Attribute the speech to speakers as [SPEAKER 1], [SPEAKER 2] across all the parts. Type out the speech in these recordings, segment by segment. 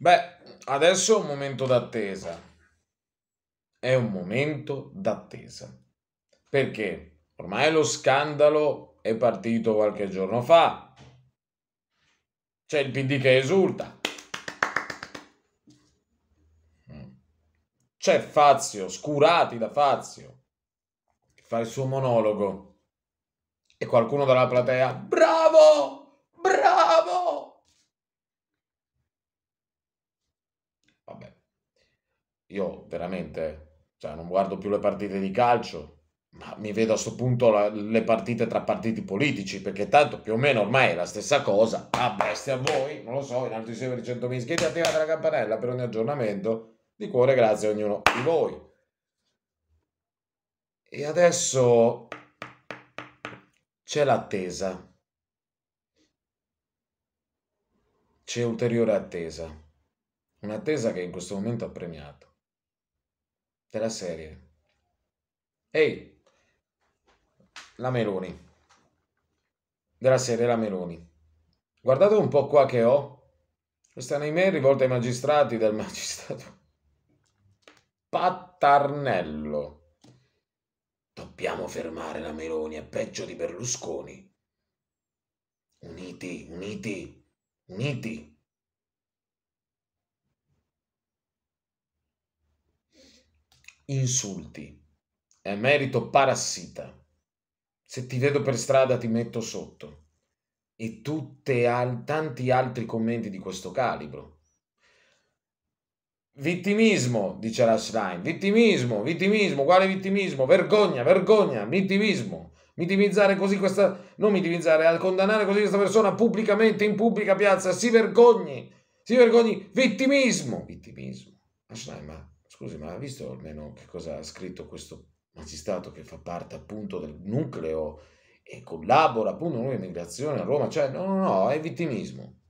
[SPEAKER 1] Beh, adesso è un momento d'attesa. È un momento d'attesa. Perché ormai lo scandalo è partito qualche giorno fa. C'è il PD che esulta. C'è Fazio, scurati da Fazio, che fa il suo monologo. E qualcuno dalla platea, bravo, bravo, io veramente, cioè, non guardo più le partite di calcio, ma mi vedo a questo punto la, le partite tra partiti politici, perché tanto più o meno ormai è la stessa cosa. Ah, bestia a voi, non lo so, in altri server 100.000 iscritti, attivate la campanella per ogni aggiornamento. Di cuore grazie a ognuno di voi. E adesso c'è l'attesa. C'è ulteriore attesa. Un'attesa che in questo momento ha premiato della serie. Ehi, la Meloni. Della serie La Meloni. Guardate un po' qua che ho. Questa è un'email rivolta ai magistrati del magistrato Pattarnello. Dobbiamo fermare la Meloni, è peggio di Berlusconi. Uniti, uniti, uniti. Insulti. È merito parassita. Se ti vedo per strada ti metto sotto. E tutte al- tanti altri commenti di questo calibro. Vittimismo, dice la Slime. Vittimismo, vittimismo, quale vittimismo? Vergogna, vergogna, vittimismo. Vitimizzare così questa... Non vitimizzare, a condannare così questa persona pubblicamente in pubblica piazza. Si vergogni, si vergogni. Vittimismo, vittimismo. Slime, ma Scusi, ma ha visto almeno che cosa ha scritto questo magistrato che fa parte appunto del nucleo e collabora appunto con l'immigrazione a Roma? Cioè, no, no, no, è vittimismo.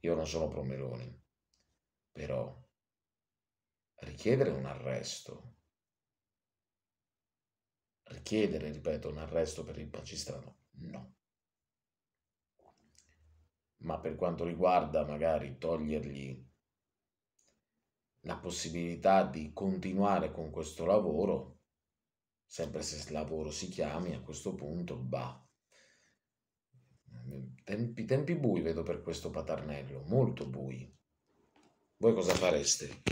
[SPEAKER 1] Io non sono pro Meloni, però richiedere un arresto, richiedere, ripeto, un arresto per il magistrato, no. Ma per quanto riguarda magari togliergli la possibilità di continuare con questo lavoro, sempre se lavoro si chiami a questo punto, bah. Tempi, tempi bui vedo per questo paternello, molto bui. Voi cosa fareste?